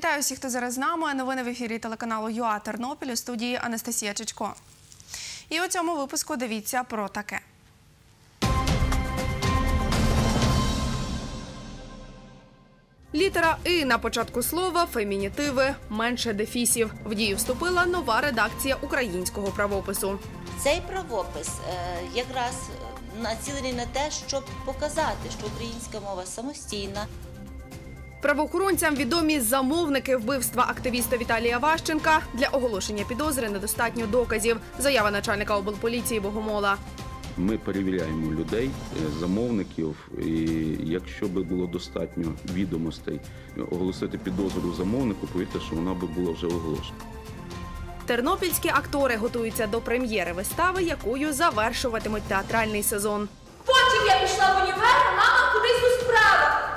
Вітаю всіх, хто зараз з нами. Новини в ефірі телеканалу ЮА Тернопіль у студії Анастасія Чечко. І у цьому випуску дивіться про таке. Літера І на початку слова фемінітиви менше дефісів. В дію вступила нова редакція українського правопису. Цей правопис е, якраз націлений на те, щоб показати, що українська мова самостійна, Правоохоронцям відомі замовники вбивства активіста Віталія Ващенка. Для оголошення підозри недостатньо доказів. Заява начальника облполіції Богомола. Ми перевіряємо людей, е, замовників, і якщо би було достатньо відомостей оголосити підозру замовнику, повірте, що вона би була вже оголошена. Тернопільські актори готуються до прем'єри вистави, якою завершуватимуть театральний сезон. Потім я пішла в універ, мама кудись у справах.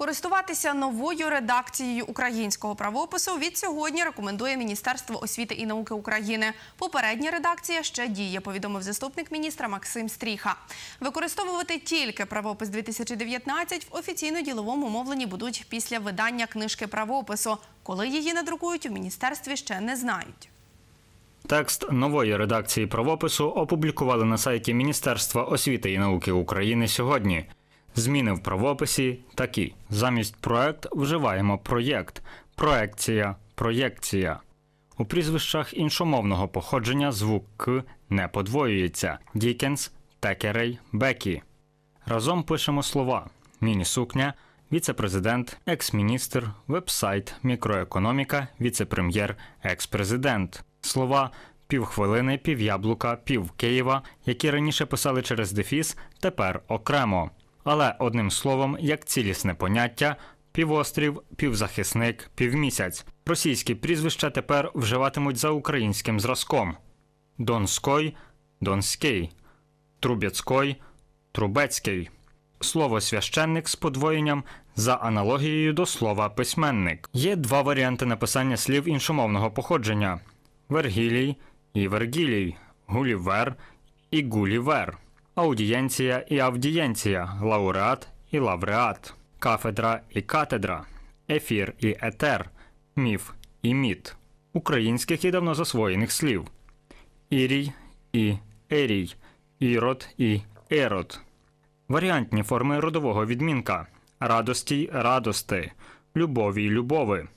Користуватися новою редакцією українського правопису від сьогодні рекомендує Міністерство освіти і науки України. Попередня редакція ще діє, повідомив заступник міністра Максим Стріха. Використовувати тільки правопис 2019 в офіційно-діловому мовленні будуть після видання книжки правопису. Коли її надрукують, у міністерстві ще не знають. Текст нової редакції правопису опублікували на сайті Міністерства освіти і науки України сьогодні. Зміни в правописі такі: замість проект вживаємо проєкт, проекція, проєкція. У прізвищах іншомовного походження звук К не подвоюється. Дікенс, Текерей, Бекі. Разом пишемо слова: міні-сукня, віце-президент, екс-міністр, веб-сайт, мікроекономіка, віце-прем'єр, екс-президент. Слова півхвилини, півяблука, пів Києва, які раніше писали через дефіс, тепер окремо. Але одним словом, як цілісне поняття півострів, півзахисник, півмісяць. Російські прізвища тепер вживатимуть за українським зразком: Донской, Донський, Трубецькой, Трубецький. Слово священник з подвоєнням за аналогією до слова письменник. Є два варіанти написання слів іншомовного походження: Вергілій і Вергілій, Гулівер і Гулівер, аудієнція і авдієнція, лауреат і лавреат, кафедра і катедра, ефір і етер, міф і міт, українських і давно засвоєних слів. Ірій і ерій, ірод і ерод. Варіантні форми родового відмінка радості радости, любові й любови.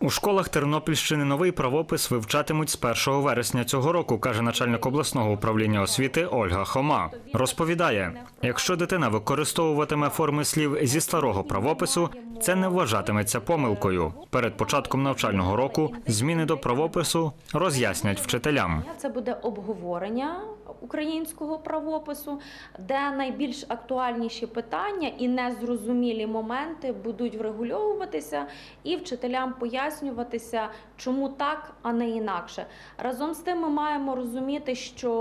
У школах Тернопільщини новий правопис вивчатимуть з 1 вересня цього року, каже начальник обласного управління освіти Ольга Хома. Розповідає, якщо дитина використовуватиме форми слів зі старого правопису, це не вважатиметься помилкою. Перед початком навчального року зміни до правопису роз'яснять вчителям. Це буде обговорення українського правопису, де найбільш актуальніші питання і незрозумілі моменти будуть врегульовуватися і вчителям пояснюватися, чому так, а не інакше. Разом з тим, ми маємо розуміти, що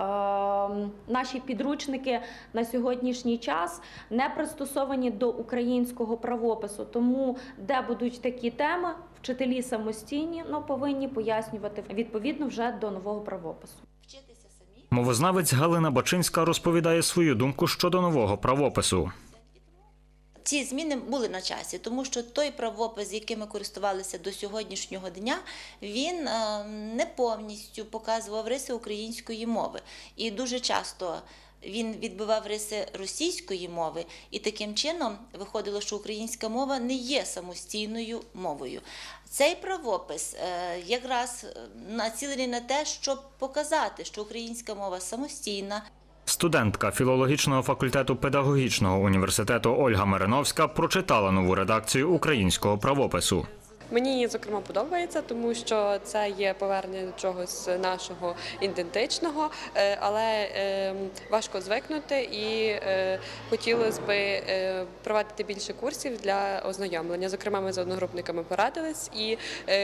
е, наші підручники на сьогоднішній час не пристосовані до українського правопису. Тому, де будуть такі теми, вчителі самостійні ну, повинні пояснювати відповідно вже до нового правопису. Мовознавець Галина Бачинська розповідає свою думку щодо нового правопису. Ці зміни були на часі, тому що той правопис, яким ми користувалися до сьогоднішнього дня, він е, не повністю показував риси української мови. І дуже часто він відбивав риси російської мови, і таким чином виходило, що українська мова не є самостійною мовою. Цей правопис е, якраз е, націлений на те, щоб показати, що українська мова самостійна, Студентка філологічного факультету педагогічного університету Ольга Мариновська прочитала нову редакцію українського правопису. Мені зокрема подобається, тому що це є повернення до чогось нашого ідентичного, е, але е, важко звикнути і е, хотілося б е, проводити більше курсів для ознайомлення. Зокрема, ми з одногрупниками порадились і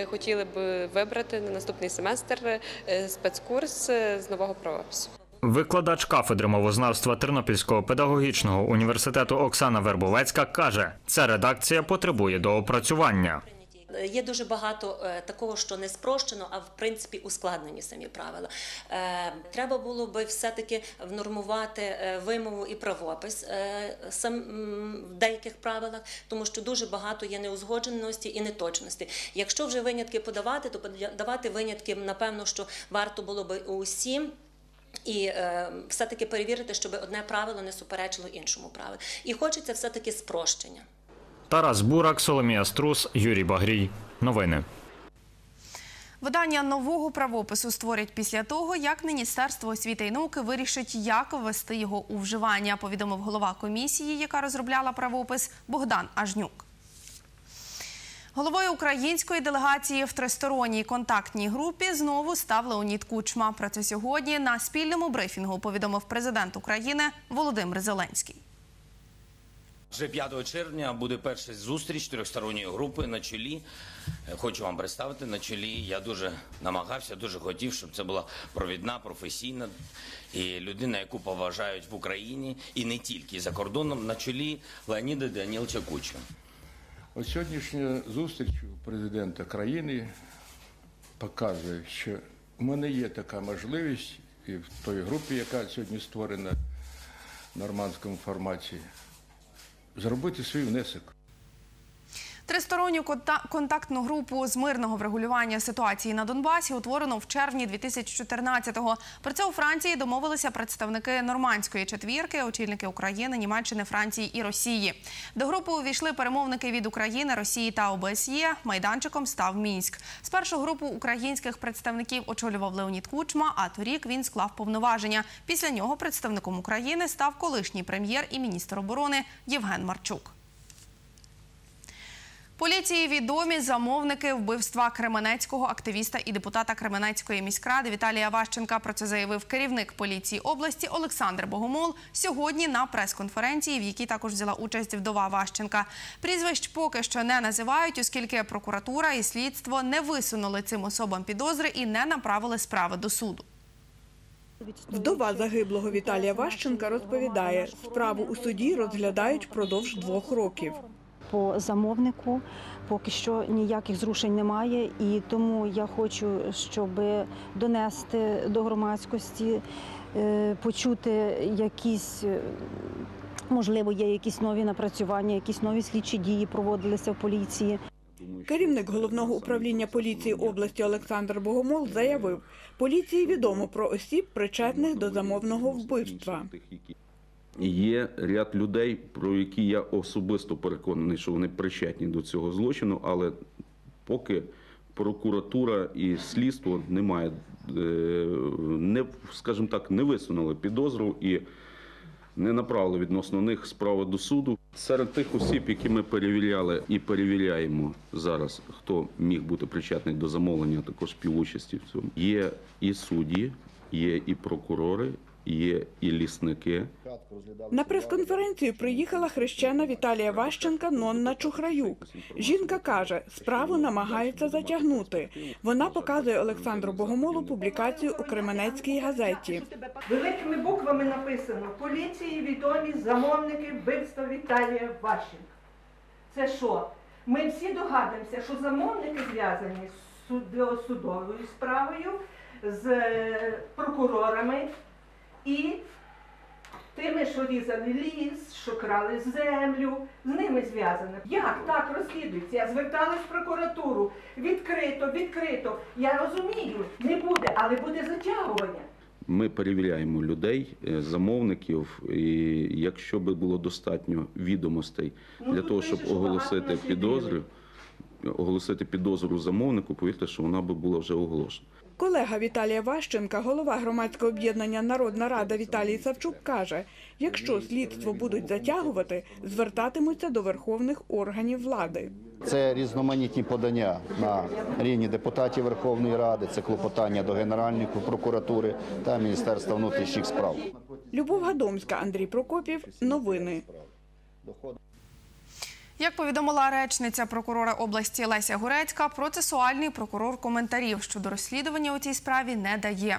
хотіли б вибрати на наступний семестр спецкурс з нового правопису. Викладач кафедри мовознавства Тернопільського педагогічного університету Оксана Вербовецька каже, ця редакція потребує доопрацювання. Є дуже багато е, такого, що не спрощено, а в принципі ускладнені самі правила. Е, Треба було би все-таки внормувати е, вимову і правопис е, сам в деяких правилах, тому що дуже багато є неузгодженості і неточності. Якщо вже винятки подавати, то подавати винятки, напевно, що варто було би усім. І е, все-таки перевірити, щоб одне правило не суперечило іншому правилу. І хочеться все-таки спрощення. Тарас Бурак, Соломія Струс, Юрій Багрій. Новини. Видання нового правопису створять після того, як Міністерство освіти і науки вирішить, як ввести його у вживання, повідомив голова комісії, яка розробляла правопис Богдан Ажнюк. Головою української делегації в тристоронній контактній групі знову став Леонід Кучма. Про це сьогодні на спільному брифінгу повідомив президент України Володимир Зеленський. Вже 5 червня буде перша зустріч трьохсторонньої групи на чолі. Е, Хочу вам представити на чолі. Я дуже намагався, дуже хотів, щоб це була провідна, професійна і людина, яку поважають в Україні і не тільки за кордоном. На чолі Леоніда Данілча Кучма. От сьогоднішня зустріч президента країни показує, що в мене є така можливість, і в той групі, яка сьогодні створена в нормандському форматі, зробити свій внесок. Тристоронню конта- контактну групу з мирного врегулювання ситуації на Донбасі утворено в червні 2014-го. Про це у Франції домовилися представники нормандської четвірки, очільники України, Німеччини, Франції і Росії. До групи увійшли перемовники від України, Росії та ОБСЄ. Майданчиком став Мінськ. Спершу групу українських представників очолював Леонід Кучма, а торік він склав повноваження. Після нього представником України став колишній прем'єр і міністр оборони Євген Марчук. Поліції відомі замовники вбивства кременецького активіста і депутата Кременецької міськради Віталія Ващенка. Про це заявив керівник поліції області Олександр Богомол сьогодні на прес-конференції, в якій також взяла участь вдова Ващенка. Прізвищ поки що не називають, оскільки прокуратура і слідство не висунули цим особам підозри і не направили справи до суду. Вдова загиблого Віталія Ващенка розповідає, справу у суді розглядають впродовж двох років. По замовнику поки що ніяких зрушень немає, і тому я хочу, щоб донести до громадськості, е, почути якісь. е, Можливо, є якісь нові напрацювання, якісь нові слідчі дії проводилися в поліції. Керівник головного управління поліції області Олександр Богомол заявив, поліції відомо про осіб, причетних до замовного вбивства. Є ряд людей, про які я особисто переконаний, що вони причетні до цього злочину, але поки прокуратура і слідство немає, е, не, скажімо так, не висунули підозру і не направили відносно них справи до суду. Серед тих осіб, які ми перевіряли і перевіряємо зараз, хто міг бути причетний до замовлення, також співучасті в цьому, є і судді, є і прокурори, є і лісники. На прес-конференцію приїхала хрещена Віталія Ващенка Нонна Чухраюк. Жінка каже, справу намагаються затягнути. Вона показує Олександру Богомолу публікацію у Кременецькій газеті. Великими буквами написано поліції відомі замовники вбивства Віталія Ващенка. Це що? Ми всі догадуємося, що замовники зв'язані з суд- судовою справою, з е, прокурорами і тими, що різали ліс, що крали землю, з ними зв'язано. Як так розслідується? Я зверталась в прокуратуру. Відкрито, відкрито. Я розумію, не буде, але буде затягування. Ми перевіряємо людей, е, замовників, і якщо би було достатньо відомостей Ну, для того, щоб що оголосити підозру, оголосити підозру замовнику, повірте, що вона би була вже оголошена. Колега Віталія Ващенка, голова громадського об'єднання Народна Рада Віталій Савчук каже, якщо слідство будуть затягувати, звертатимуться до верховних органів влади. Це різноманітні подання на рівні депутатів Верховної Ради, це клопотання до Генеральної прокуратури та Міністерства внутрішніх справ. Любов Гадомська, Андрій Прокопів. Новини. Як повідомила речниця прокурора області Леся Гурецька, процесуальний прокурор коментарів щодо розслідування у цій справі не дає.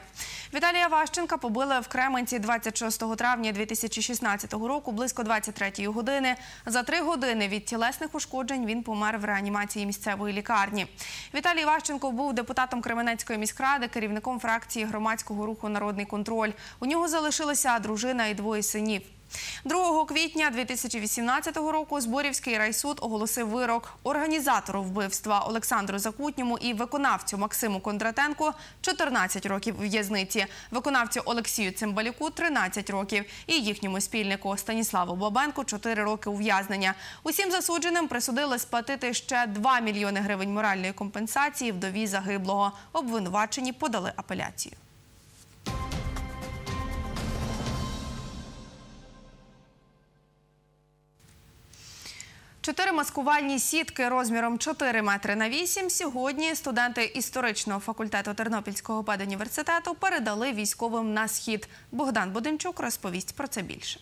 Віталія Ващенка побили в Кременці 26 травня 2016 року близько 23 години. За три години від тілесних ушкоджень він помер в реанімації місцевої лікарні. Віталій Ващенко був депутатом Кременецької міськради, керівником фракції громадського руху Народний контроль. У нього залишилася дружина і двоє синів. 2 квітня 2018 року Зборівський райсуд оголосив вирок організатору вбивства Олександру Закутньому і виконавцю Максиму Кондратенку 14 років в'язниці, виконавцю Олексію Цимбалюку 13 років і їхньому спільнику Станіславу Бабенку 4 роки ув'язнення. Усім засудженим присудили сплатити ще 2 мільйони гривень моральної компенсації вдові загиблого. Обвинувачені подали апеляцію. Чотири маскувальні сітки розміром 4 метри на 8 сьогодні студенти історичного факультету Тернопільського педуніверситету передали військовим на схід. Богдан Буденчук розповість про це більше.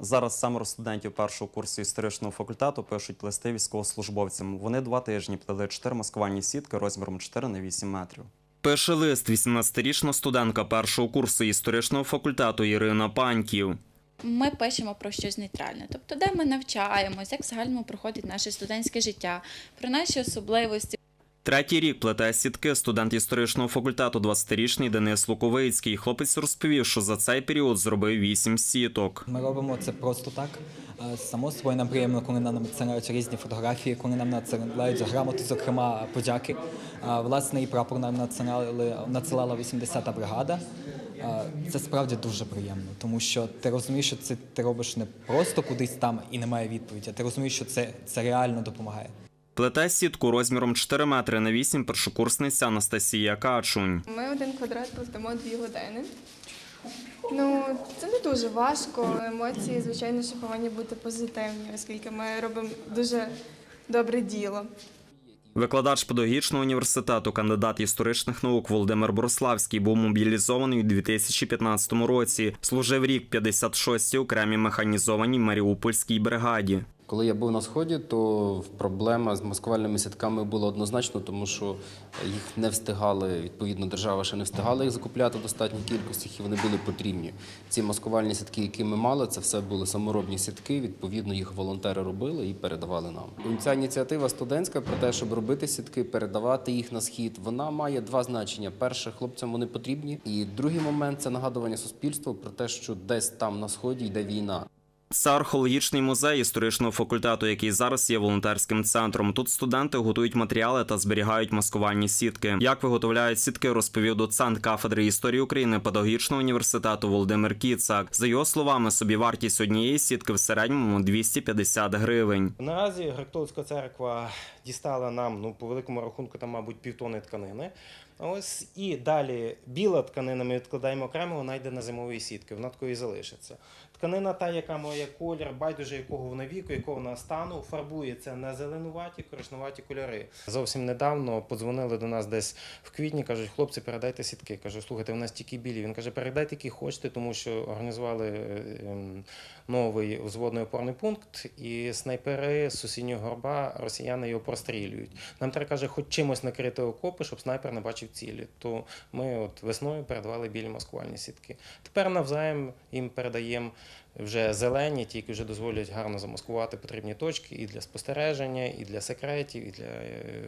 Зараз семеро студентів першого курсу історичного факультету пишуть листи військовослужбовцям. Вони два тижні плели чотири маскувальні сітки розміром 4 на 8 метрів. Пише лист 18-річна студентка першого курсу історичного факультету Ірина Паньків. Ми пишемо про щось нейтральне, тобто де ми навчаємось, як в загальному проходить наше студентське життя, про наші особливості. Третій рік плете сітки студент історичного факультету 20-річний Денис Луковицький. Хлопець розповів, що за цей період зробив вісім сіток. Ми робимо це просто так. Е, Само собою нам приємно, коли нам надсилають різні фотографії, коли нам надсилають грамоти, зокрема подяки. Е, Власне, і прапор нам надсилала 80-та бригада. Це справді дуже приємно, тому що ти розумієш, що це ти робиш не просто кудись там і немає відповіді, а ти розумієш, що це, це реально допомагає. Плете сітку розміром 4 метри на 8 першокурсниця Анастасія Качунь. Ми один квадрат плетемо дві години. Ну, це не дуже важко. Емоції, звичайно, що повинні бути позитивні, оскільки ми робимо дуже добре діло. Викладач педагогічного університету, кандидат історичних наук Володимир Бориславський був мобілізований у 2015 році. Служив рік в 56-й окремій механізованій Маріупольській бригаді. Коли я був на сході, то проблема з маскувальними сітками була однозначно, тому що їх не встигали, відповідно, держава ще не встигала їх закупляти в достатній кількості, і вони були потрібні. Ці маскувальні сітки, які ми мали, це все були саморобні сітки. Відповідно, їх волонтери робили і передавали нам. Ця ініціатива студентська про те, щоб робити сітки, передавати їх на схід, вона має два значення: перше, хлопцям вони потрібні, і другий момент це нагадування суспільству про те, що десь там на сході йде війна. Це археологічний музей історичного факультету, який зараз є волонтерським центром. Тут студенти готують матеріали та зберігають маскувальні сітки. Як виготовляють сітки, розповів доцент кафедри історії України педагогічного університету Володимир Кіцак. За його словами, собівартість однієї сітки в середньому 250 гривень. Наразі Греко-католицька церква дістала нам, ну по великому рахунку, там, мабуть, півтони тканини. Ось і далі біла тканина ми відкладаємо окремо, вона йде на зимові сітки, вона такою і залишиться. Тканина, та, яка має колір, байдуже якого вона віку, якого вона стану, фарбується на зеленуваті, коричневаті кольори. Зовсім недавно подзвонили до нас десь в квітні, кажуть, хлопці, передайте сітки. Кажу, слухайте, в нас тільки білі. Він каже, передайте, які хочете, тому що організували ем, новий взводний опорний пункт, і снайпери з сусіднього горба росіяни його прострілюють. Нам треба каже, хоч чимось накрити окопи, щоб снайпер не бачив цілі. То ми от весною передавали білі маскувальні сітки. Тепер навзаєм їм передаємо вже зелені, ті, які вже дозволять гарно замаскувати потрібні точки і для спостереження, і для секретів, і для е,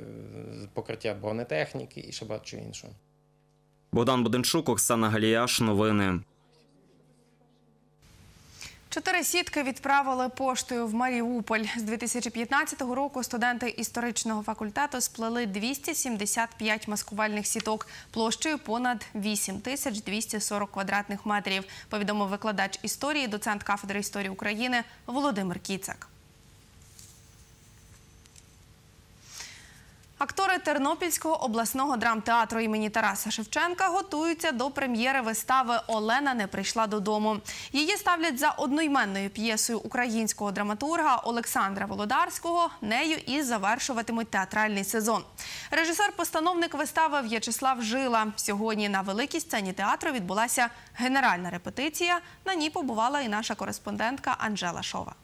покриття бронетехніки, і ще багато іншого. Богдан Буденчук, Оксана Галіяш. Новини. Чотири сітки відправили поштою в Маріуполь. З 2015 року студенти історичного факультету сплели 275 маскувальних сіток площею понад 8 тисяч 240 квадратних метрів, повідомив викладач історії, доцент кафедри історії України Володимир Кіцак. Актори Тернопільського обласного драмтеатру імені Тараса Шевченка готуються до прем'єри вистави Олена не прийшла додому. Її ставлять за одноіменною п'єсою українського драматурга Олександра Володарського. Нею і завершуватимуть театральний сезон. Режисер-постановник вистави В'ячеслав Жила. Сьогодні на великій сцені театру відбулася генеральна репетиція. На ній побувала і наша кореспондентка Анжела Шова.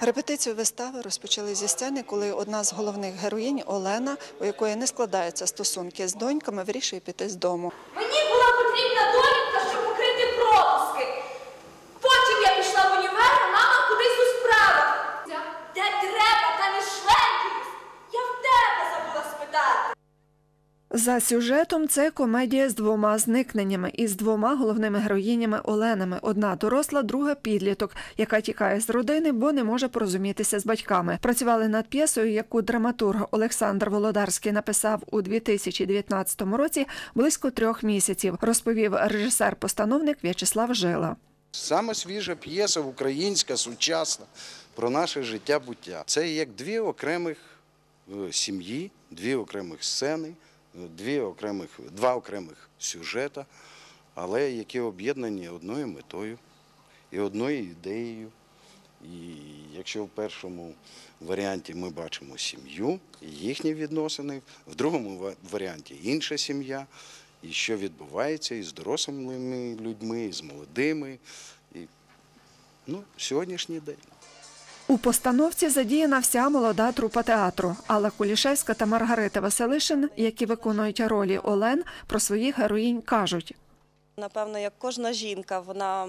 Репетицію вистави розпочали зі сцени, коли одна з головних героїнь Олена, у якої не складаються стосунки з доньками, вирішує піти з дому. Мені була потрібна довідка, щоб покрити пропуски. Потім я пішла в універ, а мама кудись у справах. Де треба, там і шленькаюсь. Я в тебе забула спитати. За сюжетом це комедія з двома зникненнями і з двома головними героїнями Оленами. Одна доросла, друга підліток, яка тікає з родини, бо не може порозумітися з батьками. Працювали над п'єсою, яку драматург Олександр Володарський написав у 2019 році близько трьох місяців, розповів режисер-постановник В'ячеслав Жила. Саме свіжа п'єса українська, сучасна про наше життя буття. Це як дві окремих е, сім'ї, дві окремих сцени, дві окремих, два окремих сюжета, але які об'єднані одною метою і одною ідеєю. І якщо в першому варіанті ми бачимо сім'ю, і їхні відносини, в другому варіанті інша сім'я, і що відбувається із дорослими людьми, і з молодими. І, ну, сьогоднішній день. У постановці задіяна вся молода трупа театру. Алла Кулішевська та Маргарита Василишин, які виконують ролі Олен, про своїх героїнь кажуть. Напевно, як кожна жінка, вона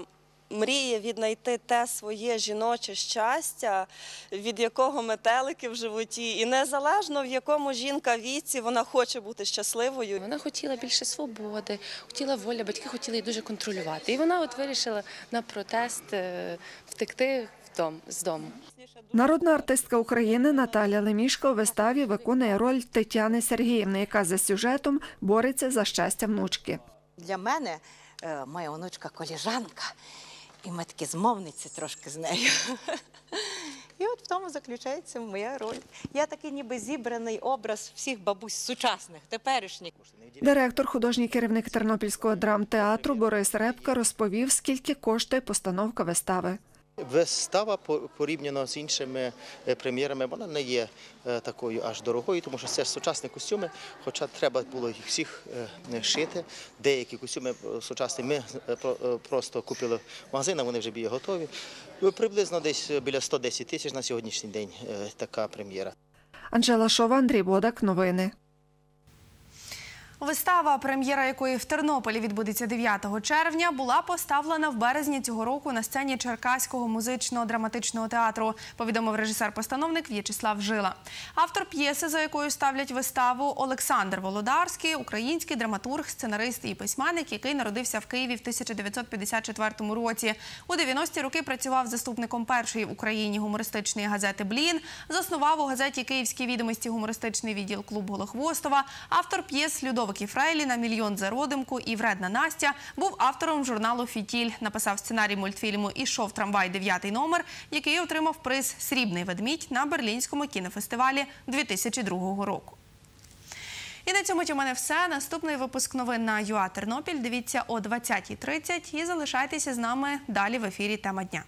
мріє віднайти те своє жіноче щастя, від якого метелики в животі, і незалежно в якому жінка віці, вона хоче бути щасливою. Вона хотіла більше свободи, хотіла волі, батьки хотіли її дуже контролювати. І вона от вирішила на протест е, втекти з дому. Народна артистка України Наталя Лемішко у виставі виконує роль Тетяни Сергіївни, яка за сюжетом бореться за щастя внучки. Для мене е, моя онучка коліжанка, і ми такі змовниці трошки з нею. І от в тому заключається моя роль. Я такий ніби зібраний образ всіх бабусь сучасних, теперішніх. Директор, художній керівник Тернопільського драмтеатру Борис Репка розповів, скільки коштує постановка вистави. Вистава по- порівняно з іншими е, прем'єрами, вона не є е, такою аж дорогою, тому що це сучасні костюми, хоча треба було їх всіх е, шити. Деякі костюми сучасні ми про- просто купили в магазинах, вони вже є готові. Ну, Приблизно десь біля 110 тисяч на сьогоднішній день така прем'єра. Анжела Шова, Андрій Бодак. Новини. Вистава, прем'єра якої в Тернополі відбудеться 9 червня, була поставлена в березні цього року на сцені Черкаського музичного драматичного театру. Повідомив режисер-постановник В'ячеслав Жила. Автор п'єси, за якою ставлять виставу, Олександр Володарський, український драматург, сценарист і письменник, який народився в Києві в 1954 році. У 90-ті роки працював заступником першої в Україні гумористичної газети Блін. Заснував у газеті Київські відомості гумористичний відділ клуб Голохвостова. Автор п'єс Людовик і Фрейліна, Мільйон за родимку і Вредна Настя був автором журналу Фітіль. Написав сценарій мультфільму Ішов трамвай дев'ятий номер, який отримав приз Срібний ведмідь на Берлінському кінофестивалі 2002 року. І на цьому у мене все. Наступний випуск новин на ЮА Тернопіль. Дивіться о 20.30 і залишайтеся з нами далі в ефірі Тема дня.